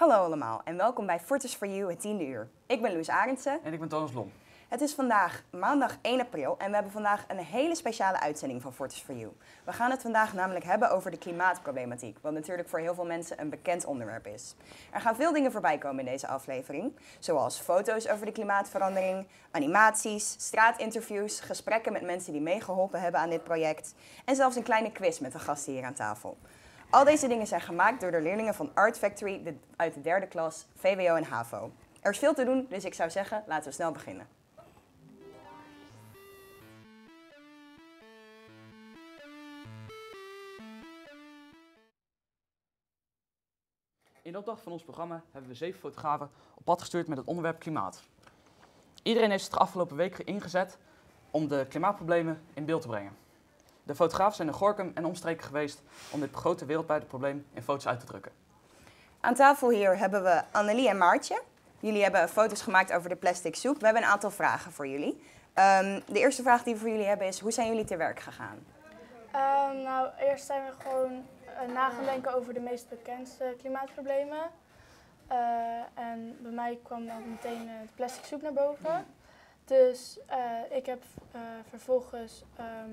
Hallo allemaal en welkom bij Fortis for You, het tiende uur. Ik ben Loes Arendsen. En ik ben Thomas Blom. Het is vandaag maandag 1 april en we hebben vandaag een hele speciale uitzending van Fortis for You. We gaan het vandaag namelijk hebben over de klimaatproblematiek, wat natuurlijk voor heel veel mensen een bekend onderwerp is. Er gaan veel dingen voorbij komen in deze aflevering, zoals foto's over de klimaatverandering, animaties, straatinterviews, gesprekken met mensen die meegeholpen hebben aan dit project en zelfs een kleine quiz met de gasten hier aan tafel. Al deze dingen zijn gemaakt door de leerlingen van Art Factory uit de derde klas, VWO en HAVO. Er is veel te doen, dus ik zou zeggen, laten we snel beginnen. In opdracht van ons programma hebben we zeven fotografen op pad gestuurd met het onderwerp klimaat. Iedereen heeft zich de afgelopen week ingezet om de klimaatproblemen in beeld te brengen. De fotografen zijn naar Gorkum en omstreken geweest om dit grote wereldwijde probleem in foto's uit te drukken. Aan tafel hier hebben we Annelie en Maartje. Jullie hebben foto's gemaakt over de plastic soep. We hebben een aantal vragen voor jullie. Ehm, de eerste vraag die we voor jullie hebben is, hoe zijn jullie te werk gegaan? Ehm, nou, eerst zijn we gewoon uh, na gaan denken over de meest bekendste klimaatproblemen. Eh, en bij mij kwam dan meteen eh, de plastic soep naar boven. Dus eh, ik heb eh, vervolgens ehm,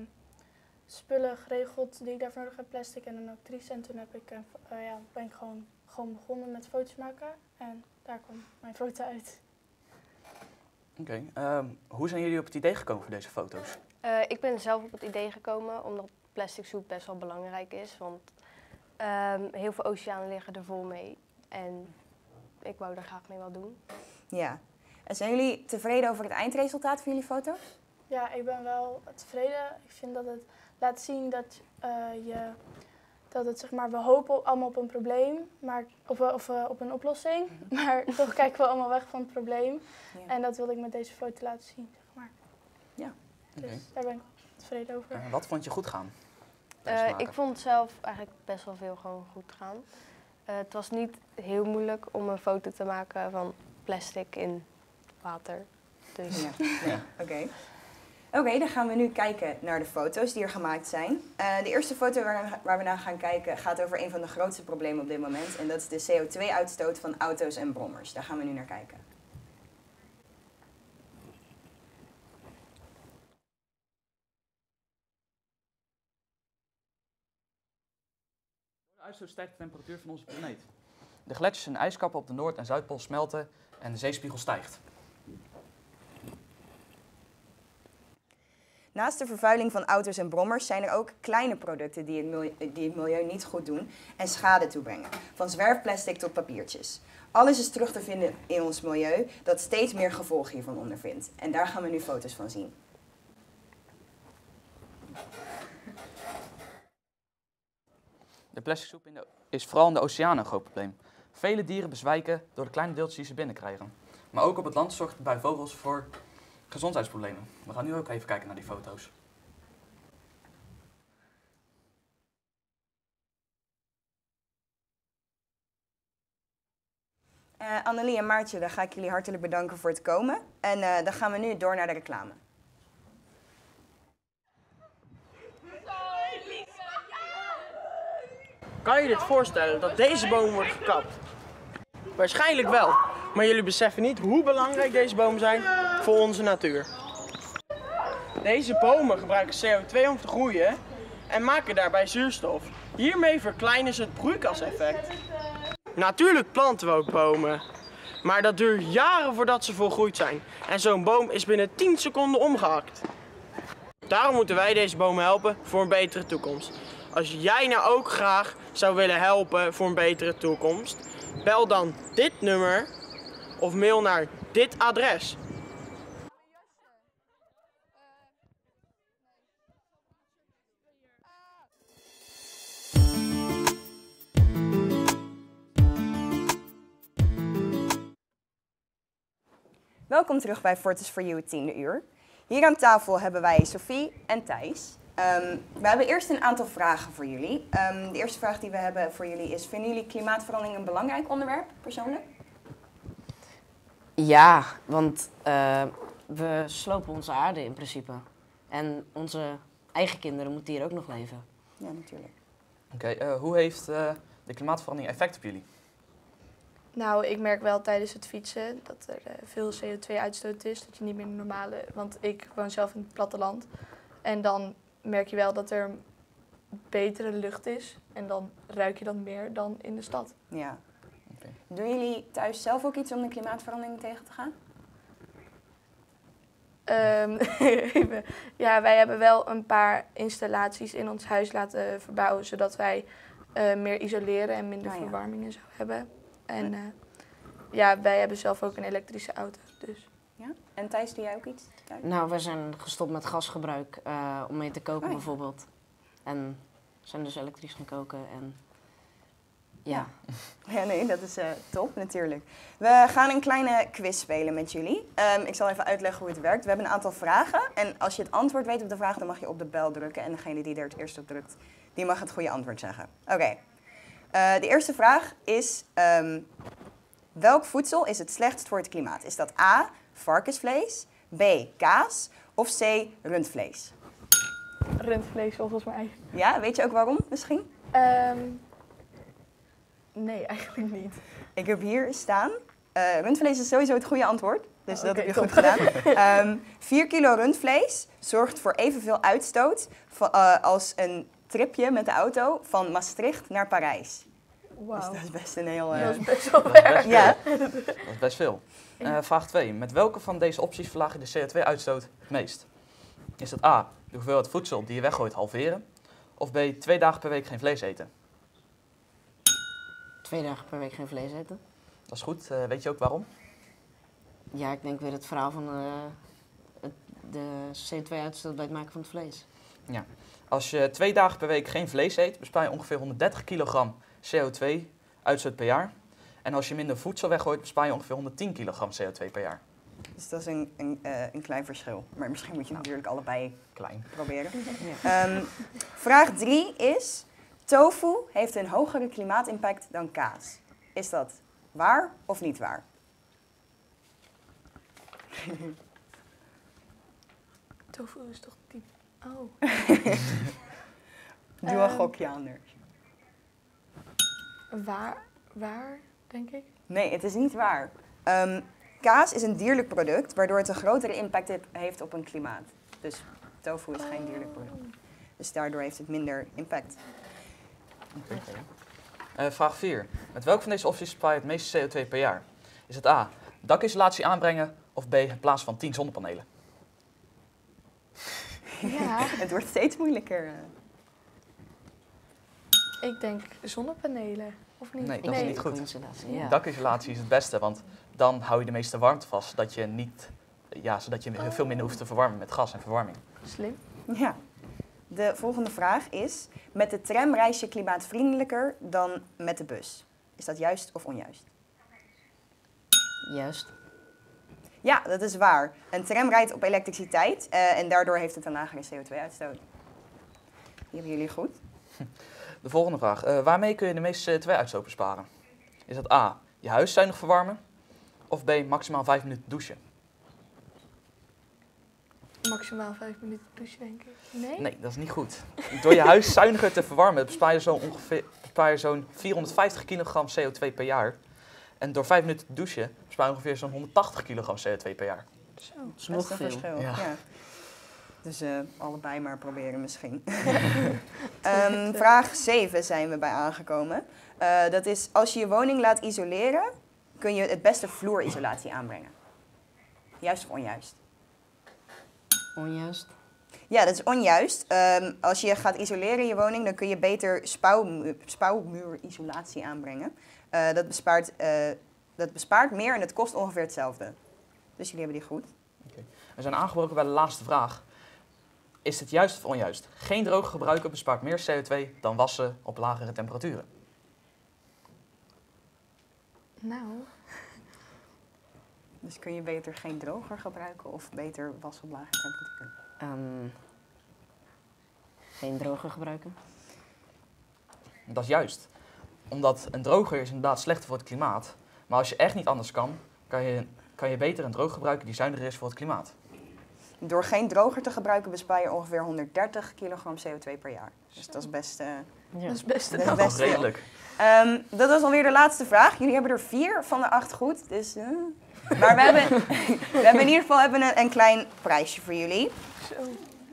spullen geregeld die ik daarvoor nodig heb, plastic en een actrice. En toen heb ik, eh, ja, ben ik gewoon, gewoon begonnen met foto's maken. En daar kwam mijn foto uit. Oké, ehm, hoe zijn jullie op het idee gekomen voor deze foto's? Eh, ik ben zelf op het idee gekomen omdat plastic soep best wel belangrijk is. Want ehm, heel veel oceanen liggen er vol mee. En ik wou daar graag mee wat doen. Ja. En zijn jullie tevreden over het eindresultaat van jullie foto's? Ja, ik ben wel tevreden. Ik vind dat het laat zien dat eh, je dat het zeg maar we hopen allemaal op een probleem, maar of, eh, of eh, op een oplossing, maar toch kijken we allemaal weg van het probleem. Ja. En dat wilde ik met deze foto laten zien, zeg maar. Oké. Dus daar ben ik tevreden over. Wat vond je goed gaan? Eh, ik vond zelf eigenlijk best wel veel gewoon goed gaan. Eh, het was niet heel moeilijk om een foto te maken van plastic in water. Dus Ja. ja. Oké. Oké, dan gaan we nu kijken naar de foto's die er gemaakt zijn. Eh, de eerste foto waar, waar we naar gaan kijken gaat over een van de grootste problemen op dit moment. En dat is de CO2-uitstoot van auto's en brommers. Daar gaan we nu naar kijken. De uitstoot stijgt de temperatuur van onze planeet. De gletsjers en ijskappen op de Noord- en Zuidpool smelten en de zeespiegel stijgt. Naast de vervuiling van auto's en brommers zijn er ook kleine producten die het, milieu, niet goed doen en schade toebrengen. Van zwerfplastic tot papiertjes. Alles is terug te vinden in ons milieu dat steeds meer gevolgen hiervan ondervindt. En daar gaan we nu foto's van zien. De plastic soep in de- is vooral in de oceanen een groot probleem. Vele dieren bezwijken door de kleine deeltjes die ze binnenkrijgen. Maar ook op het land zorgt het bij vogels voor gezondheidsproblemen. We gaan nu ook even kijken naar die foto's. Eh Annelie en Maartje, dan ga ik jullie hartelijk bedanken voor het komen. En eh, dan gaan we nu door naar de reclame. Kan je dit voorstellen dat deze bomen worden gekapt? Waarschijnlijk wel, maar jullie beseffen niet hoe belangrijk deze bomen zijn voor onze natuur. Deze bomen gebruiken CO2 om te groeien en maken daarbij zuurstof. Hiermee verkleinen ze het broeikaseffect. Natuurlijk planten we ook bomen, maar dat duurt jaren voordat ze volgroeid zijn. En zo'n boom is binnen 10 seconden omgehakt. Daarom moeten wij deze bomen helpen voor een betere toekomst. Als jij nou ook graag zou willen helpen voor een betere toekomst, bel dan dit nummer of mail naar dit adres. Welkom terug bij Fortis for You, het tiende uur. Hier aan tafel hebben wij Sophie en Thijs. Ehm, we hebben eerst een aantal vragen voor jullie. Ehm, de eerste vraag die we hebben voor jullie is: vinden jullie klimaatverandering een belangrijk onderwerp, persoonlijk? Ja, want eh, we slopen onze aarde in principe. En onze eigen kinderen moeten hier ook nog leven. Ja, natuurlijk. Oké, eh, hoe heeft eh, de klimaatverandering effect op jullie? Nou, ik merk wel tijdens het fietsen dat er eh, veel CO2-uitstoot is. Dat je niet meer de normale. Want ik woon zelf in het platteland. En dan merk je wel dat er betere lucht is. En dan ruik je dat meer dan in de stad. Ja. Doen jullie thuis zelf ook iets om de klimaatverandering tegen te gaan? Even. ja, wij hebben wel een paar installaties in ons huis laten verbouwen. Zodat wij eh, meer isoleren en minder Ah, ja. verwarming en zo hebben. En eh, ja, wij hebben zelf ook een elektrische auto. Dus. Ja. En Thijs, doe jij ook iets thuis? Nou, we zijn gestopt met gasgebruik eh, om mee te koken Oh ja. bijvoorbeeld. En zijn dus elektrisch gaan koken en ja. Ja, nee, dat is eh, top natuurlijk. We gaan een kleine quiz spelen met jullie. Ehm, ik zal even uitleggen hoe het werkt. We hebben een aantal vragen. En als je het antwoord weet op de vraag, dan mag je op de bel drukken. En degene die er het eerst op drukt, die mag het goede antwoord zeggen. Oké. De eerste vraag is... ehm, welk voedsel is het slechtst voor het klimaat? Is dat A, varkensvlees, B, kaas of C, rundvlees? Rundvlees volgens mij. Ja, weet je ook waarom misschien? Ehm, nee, eigenlijk niet. Ik heb hier staan. eh, rundvlees is sowieso het goede antwoord. Dus Oh, dat heb je goed gedaan. Ehm 4 kilo rundvlees zorgt voor evenveel uitstoot eh, als een tripje met de auto van Maastricht naar Parijs. Dus Wauw. dat is best een heel... eh, Dat is best wel Dat is ver. best Ja. veel. Dat is best veel. Eh, vraag 2. Met welke van deze opties verlaag je de CO2-uitstoot het meest? Is het A, de hoeveelheid voedsel die je weggooit halveren? Of B, twee dagen per week geen vlees eten? Twee dagen per week geen vlees eten. Dat is goed. Eh, weet je ook waarom? Ja, ik denk weer het verhaal van eh, het, de CO2-uitstoot bij het maken van het vlees. Als je twee dagen per week geen vlees eet, bespaar je ongeveer 130 kilogram CO2-uitstoot per jaar. En als je minder voedsel weggooit, bespaar je ongeveer 110 kilogram CO2 per jaar. Dus dat is een, een, eh, een klein verschil. Maar misschien moet je natuurlijk allebei Klein. proberen. Ehm, vraag 3 is... Tofu heeft een hogere klimaatimpact dan kaas. Is dat waar of niet waar? Tofu is toch. Oh. Doe een Ehm. gokje anders. Waar? Waar, denk ik? Nee, het is niet waar. Ehm, kaas is een dierlijk product, waardoor het een grotere impact he- heeft op een klimaat. Dus tofu is geen dierlijk product. Dus daardoor heeft het minder impact. Eh, vraag 4. Met welke van deze opties bespaar je het meeste CO2 per jaar? Is het A, dakisolatie aanbrengen of B, het plaatsen van 10 zonnepanelen? Ja, Het wordt steeds moeilijker. ik denk zonnepanelen. Of niet? Nee, dat is niet goed. Ja. Dakisolatie is het beste, want dan hou je de meeste warmte vast, zodat je, niet, ja, zodat je veel minder hoeft te verwarmen met gas en verwarming. Slim. Ja. De volgende vraag is: met de tram reis je klimaatvriendelijker dan met de bus? Is dat juist of onjuist? Juist. Ja, dat is waar. Een tram rijdt op elektriciteit eh, en daardoor heeft het een lagere CO2-uitstoot. Die hebben jullie goed. De volgende vraag. Eh, waarmee kun je de meeste CO2-uitstoot besparen? Is dat A, je huis zuinig verwarmen? Of B, maximaal 5 minuten douchen? Maximaal vijf minuten douchen, denk ik. Nee? Nee, dat is niet goed. Door je huis zuiniger te verwarmen bespaar je zo'n ongeveer bespaar je zo'n 450 kilogram CO2 per jaar. En door 5 minuten te douchen bespaar ongeveer zo'n 180 kilogram CO2 per jaar. Zo. Dat is nog een veel. verschil. Ja. Ja. Dus eh, allebei maar proberen misschien. Ehm, vraag 7 zijn we bij aangekomen. Eh, dat is als je je woning laat isoleren, kun je het beste vloerisolatie aanbrengen. Juist of onjuist? Onjuist. Ja, dat is onjuist. Ehm, als je gaat isoleren in je woning, dan kun je beter spouwmu- spouwmuurisolatie aanbrengen. Eh, dat, bespaart, eh, dat bespaart meer en het kost ongeveer hetzelfde. Dus jullie hebben die goed. We zijn aangebroken bij de laatste vraag. Is het juist of onjuist? Geen droge gebruiken bespaart meer CO2 dan wassen op lagere temperaturen. Nou, Dus kun je beter geen droger gebruiken of beter was op lage temperatuur? Ehm, geen droger gebruiken. Dat is juist. Omdat een droger is inderdaad slechter voor het klimaat. Maar als je echt niet anders kan, kan je, kan je beter een droog gebruiken die zuiniger is voor het klimaat. Door geen droger te gebruiken bespaar je ongeveer 130 kilogram CO2 per jaar. Dus dat is best, eh, Ja. Dat is best Dat is best. Redelijk. Ehm, dat was alweer de laatste vraag. Jullie hebben er vier van de acht goed. Dus, eh. Maar we hebben, we hebben in ieder geval hebben een, een klein prijsje voor jullie.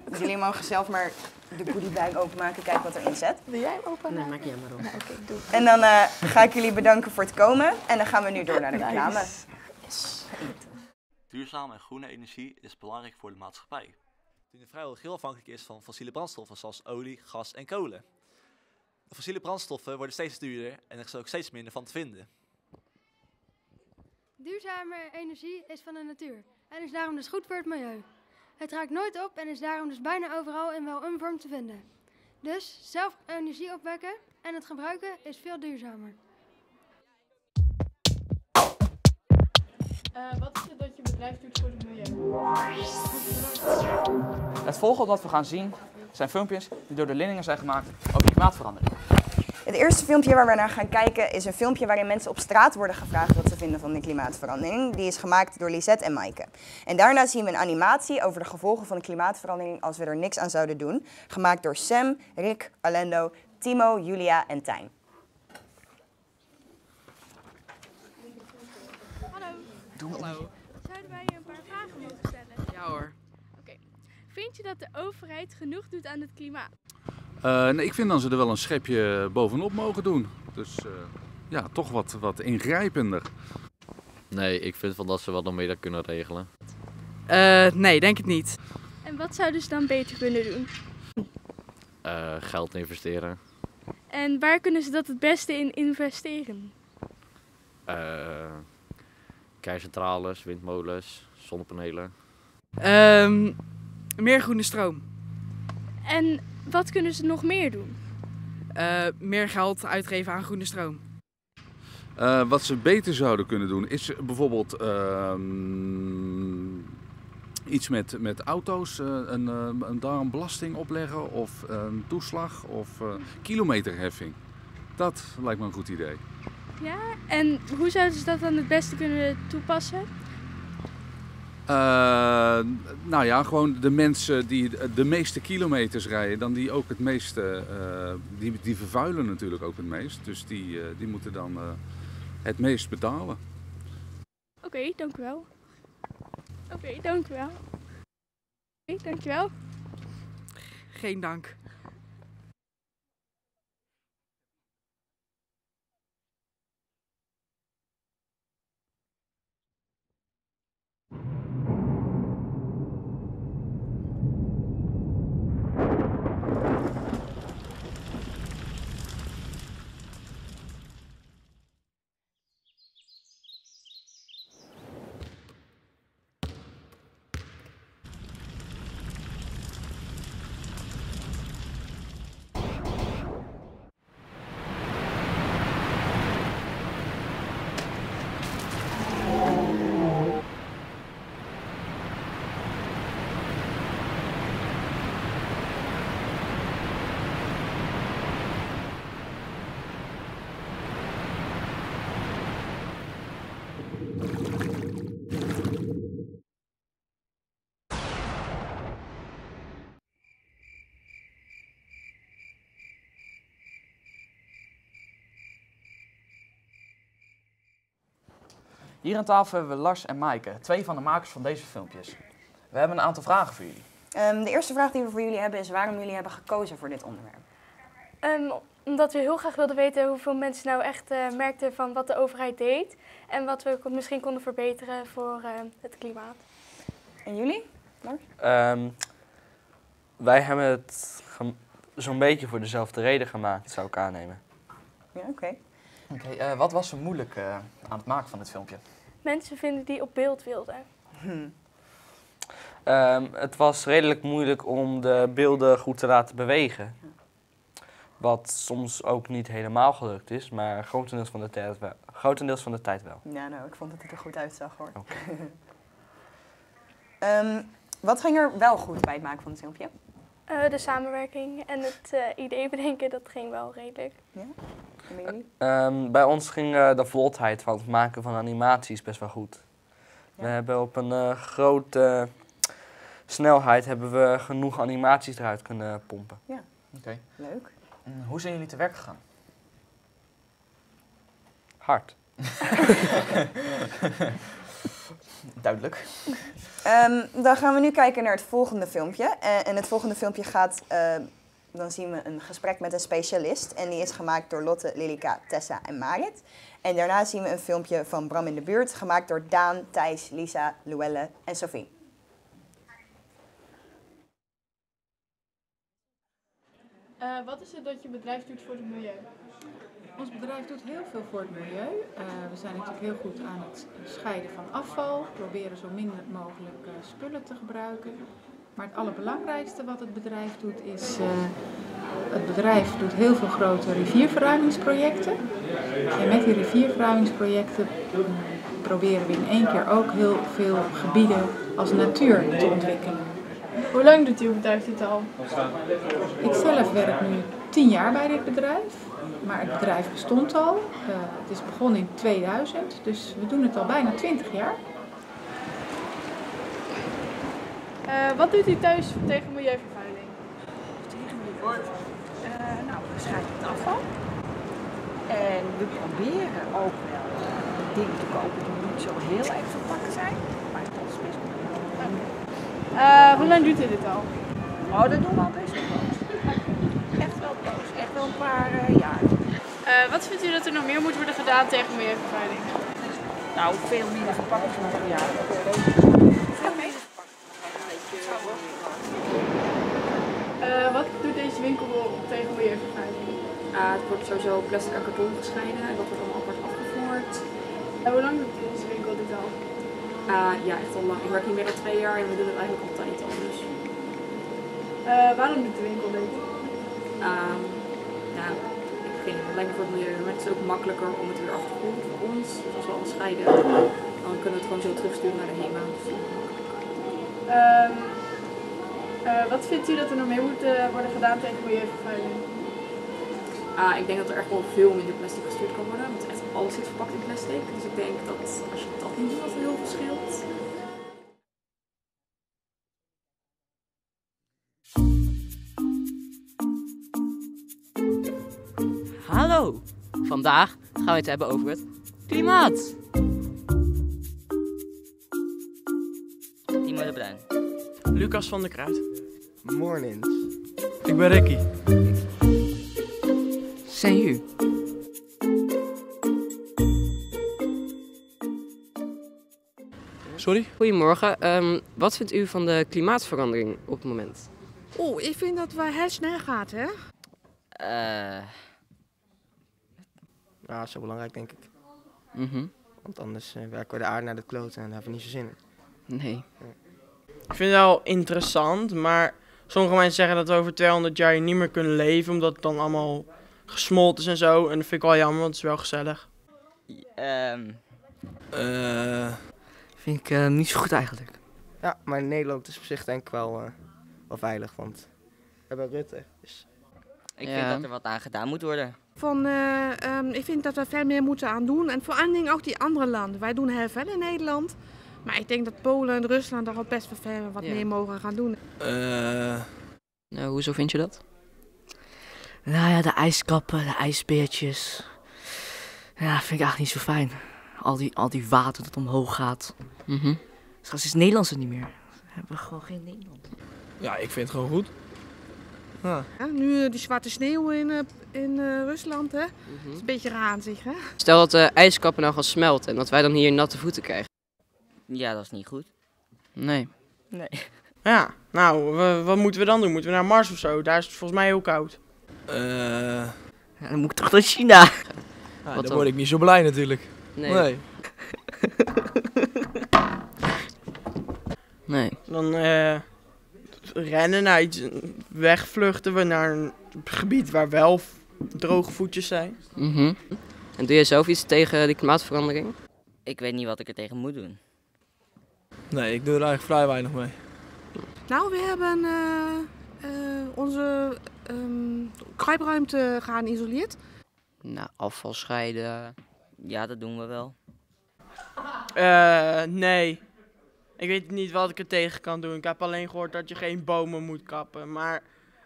Dus jullie mogen zelf maar de goodiebag openmaken. Kijken wat erin zit. Wil jij hem openen? Nee, maak jij maar op. Nou, Oké, doe. En dan eh, ga ik jullie bedanken voor het komen. En dan gaan we nu door naar de reclame. Nice. Duurzame en groene energie is belangrijk voor de maatschappij. Die vrijwel geheel afhankelijk is van fossiele brandstoffen zoals olie, gas en kolen. De fossiele brandstoffen worden steeds duurder en er is ook steeds minder van te vinden. Duurzame energie is van de natuur en is daarom dus goed voor het milieu. Het raakt nooit op en is daarom dus bijna overal in wel een vorm te vinden. Dus zelf energie opwekken en het gebruiken is veel duurzamer. Eh, wat is het dat je bedrijf doet voor het milieu? Het volgende wat we gaan zien zijn filmpjes die door de leerlingen zijn gemaakt over klimaatverandering. Het eerste filmpje waar we naar gaan kijken is een filmpje waarin mensen op straat worden gevraagd wat ze vinden van de klimaatverandering. Die is gemaakt door Lisette en Maaike. En daarna zien we een animatie over de gevolgen van de klimaatverandering als we er niks aan zouden doen. Gemaakt door Sam, Rick, Alendo, Timo, Julia en Tijn. Hallo. Hallo. Zouden wij je een paar vragen mogen stellen? Ja hoor. Vind je dat de overheid genoeg doet aan het klimaat? Eh, nee, ik vind dan ze er wel een schepje bovenop mogen doen. Dus eh, ja, toch wat, wat ingrijpender. Nee, ik vind van dat ze wel nog meer dat kunnen regelen. Eh, nee, denk het niet. En wat zouden ze dan beter kunnen doen? Eh, geld investeren. En waar kunnen ze dat het beste in investeren? Eh kerncentrales, windmolens, zonnepanelen. Ehm, meer groene stroom. En wat kunnen ze nog meer doen? Eh, meer geld uitgeven aan groene stroom. Eh, wat ze beter zouden kunnen doen is bijvoorbeeld ehm, iets met, met auto's, eh, een, eh, een, daar een belasting opleggen of een toeslag of eh, kilometerheffing. Dat lijkt me een goed idee. Ja, en hoe zouden ze dat dan het beste kunnen toepassen? Eh, nou ja, gewoon de mensen die de meeste kilometers rijden, dan die ook het meeste, eh, die, die vervuilen natuurlijk ook het meest. Dus die, eh, die moeten dan eh, het meest betalen. Oké, dank u wel. Oké, dank u wel. Oké, dank je wel. Geen dank. Hier aan tafel hebben we Lars en Maaike, twee van de makers van deze filmpjes. We hebben een aantal vragen voor jullie. Ehm, de eerste vraag die we voor jullie hebben is waarom jullie hebben gekozen voor dit onderwerp. Ehm, omdat we heel graag wilden weten hoeveel mensen nou echt eh, merkten van wat de overheid deed. En wat we kon- misschien konden verbeteren voor eh, het klimaat. En jullie? Lars? Ehm, wij hebben het zo'n beetje voor dezelfde reden gemaakt, zou ik aannemen. Ja, oké. Oké, eh, wat was zo moeilijk eh, aan het maken van dit filmpje? Mensen vinden die op beeld wilden. Hm. Ehm, het was redelijk moeilijk om de beelden goed te laten bewegen. Wat soms ook niet helemaal gelukt is, maar grotendeels van de tijd wel. Grotendeels van de tijd wel. Ja, nou, ik vond dat het er goed uitzag hoor. Oké. Ehm, wat ging er wel goed bij het maken van het filmpje? Eh, de samenwerking en het eh, idee bedenken, dat ging wel redelijk. En Ehm, bij ons ging eh, de vlotheid van het maken van animaties best wel goed. We Ja. hebben op een eh, grote snelheid hebben we genoeg animaties eruit kunnen pompen. Oké. Leuk. Mm, Hoe zijn jullie te werk gegaan? Hard. Duidelijk. Ehm, dan gaan we nu kijken naar het volgende filmpje. En in het volgende filmpje gaat, eh, dan zien we een gesprek met een specialist. En die is gemaakt door Lotte, Lilika, Tessa en Marit. En daarna zien we een filmpje van Bram in de buurt, gemaakt door Daan, Thijs, Lisa, Luelle en Sophie. Eh, wat is het dat je bedrijf doet voor het milieu? Ons bedrijf doet heel veel voor het milieu. Eh, we zijn natuurlijk heel goed aan het scheiden van afval, proberen zo min mogelijk eh, spullen te gebruiken. Maar het allerbelangrijkste wat het bedrijf doet is, eh, het bedrijf doet heel veel grote rivierverruimingsprojecten. En met die rivierverruimingsprojecten mm, proberen we in één keer ook heel veel gebieden als natuur te ontwikkelen. Hoe lang doet uw bedrijf dit al? Ik zelf werk nu tien jaar bij dit bedrijf, maar het bedrijf bestond al. Eh, het is begonnen in 2000, dus we doen het al bijna 20 jaar. Eh, wat doet u thuis tegen milieuvervuiling? Tegen milieuvervuiling? Eh, nou, we scheiden het afval. En we proberen ook wel eh, dingen te kopen die niet zo heel erg verpakt zijn. Maar dat is best wel. Hoe lang doet u dit al? Oh, dat doen we al best wel. Echt wel poos. Echt wel een paar jaar. Wat vindt u dat er nog meer moet worden gedaan tegen milieuvervuiling? Nou, veel minder verpakkingsmateriaal. Veel minder Eh, wat doet deze winkel tegen het wordt sowieso plastic en karton gescheiden en dat wordt allemaal apart afgevoerd. En hoe lang doet deze winkel dit al? Ah, ja, echt al lang. Ik werk hier meer dan twee jaar en we doen het eigenlijk altijd al. Dus. Eh, waarom doet de winkel dit? Ehm, ja, ik heb geen idee. Het lijkt me voor het milieu, maar het is ook makkelijker om het weer af te voeren voor ons. Dus als we alles scheiden, dan kunnen we het gewoon zo terugsturen naar de HEMA. Dus, Ehm, eh, wat vindt u dat er nog meer moet worden gedaan tegen milieuvervuiling? Ah, ik denk dat er echt wel veel minder plastic gestuurd kan worden, want echt alles zit verpakt in plastic. Dus ik denk dat als je dat niet doet, dat het heel veel scheelt. Hallo! Vandaag gaan we het hebben over het klimaat. Timo de Bruin. Lucas van der Kruid. Mornings. Ik ben Ricky. Sorry? Goedemorgen. Ehm, wat vindt u van de klimaatverandering op het moment? Oeh, ik vind dat het wel heel snel gaat, hè? Eh, Ja, zo belangrijk denk ik. Mhm. Want anders eh, werken we de aarde naar de kloten en daar hebben we niet zo zin in. Nee. Ik vind het wel interessant, maar sommige mensen zeggen dat we over 200 jaar niet meer kunnen leven, omdat het dan allemaal gesmolten is en zo. En dat vind ik wel jammer, want het is wel gezellig. ehm, Eh Vind ik eh, niet zo goed eigenlijk. Ja, maar Nederland is op zich denk ik wel, eh, wel veilig, want we hebben Rutte. Dus. ik Ja. vind dat er wat aan gedaan moet worden. Van, eh, ehm, ik vind dat we veel meer moeten aan doen. En vooral dingen ook die andere landen. Wij doen heel veel in Nederland. Maar ik denk dat Polen en Rusland daar al best wel veel wat Ja. meer mogen gaan doen. Nou, hoezo vind je dat? Nou ja, de ijskappen, de ijsbeertjes. Ja, vind ik eigenlijk niet zo fijn. Al die, al die water dat omhoog gaat. Mhm. Straks is Nederlands er niet meer. We hebben gewoon geen Nederland. Ja, ik vind het gewoon goed. Ja. Ja, nu eh, die zwarte sneeuw in, eh, in eh, Rusland, hè? Mhm. Dat is een beetje raar aan zich, hè? Stel dat de ijskappen nou gaan smelten en dat wij dan hier natte voeten krijgen. Ja, dat is niet goed. Nee. Nee. Ja, nou, we- wat moeten we dan doen? Moeten we naar Mars of zo? Daar is het volgens mij heel koud. Ja, dan moet ik toch naar China. dan word ik niet zo blij natuurlijk. Nee. Nee. Nee. Dan eh, rennen naar iets, wegvluchten we naar een gebied waar wel droge voetjes zijn. Mhm. En doe je zelf iets tegen die klimaatverandering? Ik weet niet wat ik er tegen moet doen. Nee, ik doe er eigenlijk vrij weinig mee. Nou, we hebben eh, eh, onze ehm kruipruimte gaan isoleerd. Nou, afval scheiden. Ja, dat doen we wel. Eh, nee. Ik weet niet wat ik er tegen kan doen. Ik heb alleen gehoord dat je geen bomen moet kappen. Maar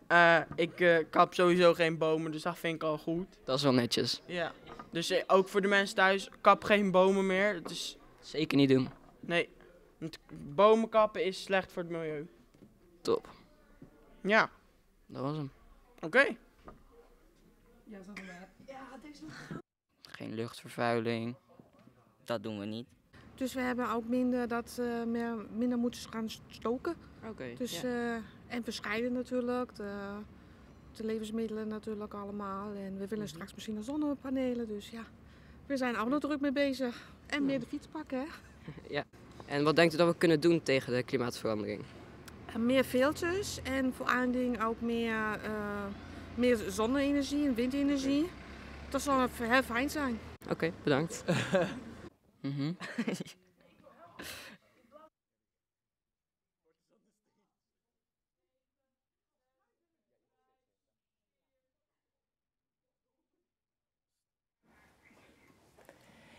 Eh, ik eh, kap sowieso geen bomen, dus dat vind ik al goed. Dat is wel netjes. Ja. Dus ook voor de mensen thuis, kap geen bomen meer. Het is... Zeker niet doen. Nee, want bomen kappen is slecht voor het milieu. Top. Ja. Dat was hem. Oké. Ja, dat Ja, deze Geen luchtvervuiling. Dat doen we niet. Dus we hebben ook minder dat eh, meer, minder moeten gaan stoken. Oké, Dus, ja. eh, en verscheiden natuurlijk. De, de levensmiddelen natuurlijk allemaal. En we willen straks misschien een zonnepanelen. Dus ja, we zijn nog druk mee bezig. En meer de fiets pakken, hè. Ja. En wat denkt u dat we kunnen doen tegen de klimaatverandering? En meer filters en voor dingen ook meer, eh, meer zonne-energie en windenergie. Dat zal heel fijn zijn. Oké, bedankt. Mhm.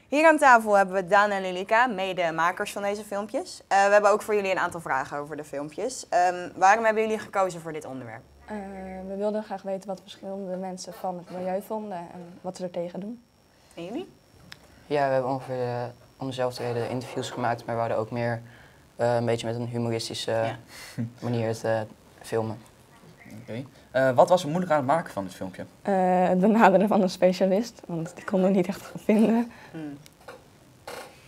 Hier aan tafel hebben we Daan en Lilika, medemakers van deze filmpjes. Eh, we hebben ook voor jullie een aantal vragen over de filmpjes. Ehm, waarom hebben jullie gekozen voor dit onderwerp? Eh, we wilden graag weten wat verschillende mensen van het milieu vonden en wat ze er tegen doen. En jullie? Ja, we hebben ongeveer eh, om dezelfde reden interviews gemaakt, maar we hadden ook meer eh, een beetje met een humoristische manier het eh, filmen. Oké. Eh, wat was er moeilijk aan het maken van dit filmpje? Eh, het benaderen van een specialist, want die konden we niet echt vinden.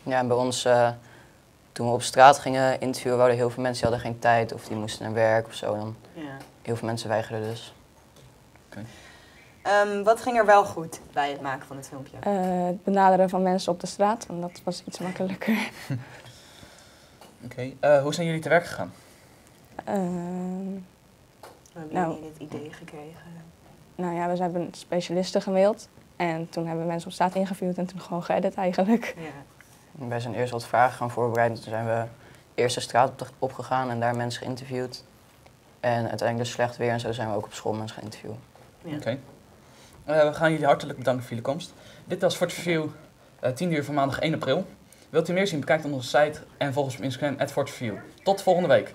Ja, en bij ons, eh, toen we op straat gingen interviewen, waren er heel veel mensen die hadden geen tijd of die moesten naar werk of zo. Dan Ja. Heel veel mensen weigerden dus. Ehm, wat ging er wel goed bij het maken van dit filmpje? Eh, het benaderen van mensen op de straat, want dat was iets makkelijker. Oké. Eh, hoe zijn jullie te werk gegaan? Ehm, Hoe hebben nou, jullie dit idee gekregen? nou ja, we hebben specialisten gemaild en toen hebben we mensen op straat ingeviewd en toen gewoon geëdit eigenlijk. Ja. Wij zijn eerst wat vragen gaan voorbereiden. Toen zijn we eerst de straat op opgegaan en daar mensen geïnterviewd. En uiteindelijk dus slecht weer en zo zijn we ook op school mensen gaan interviewen. Oké. Eh, we gaan jullie hartelijk bedanken voor jullie komst. Dit was Fort Review, eh 10 uur van maandag 1 april. Wilt u meer zien, bekijk dan onze site en volg ons op Instagram, @fortreview. Tot volgende week.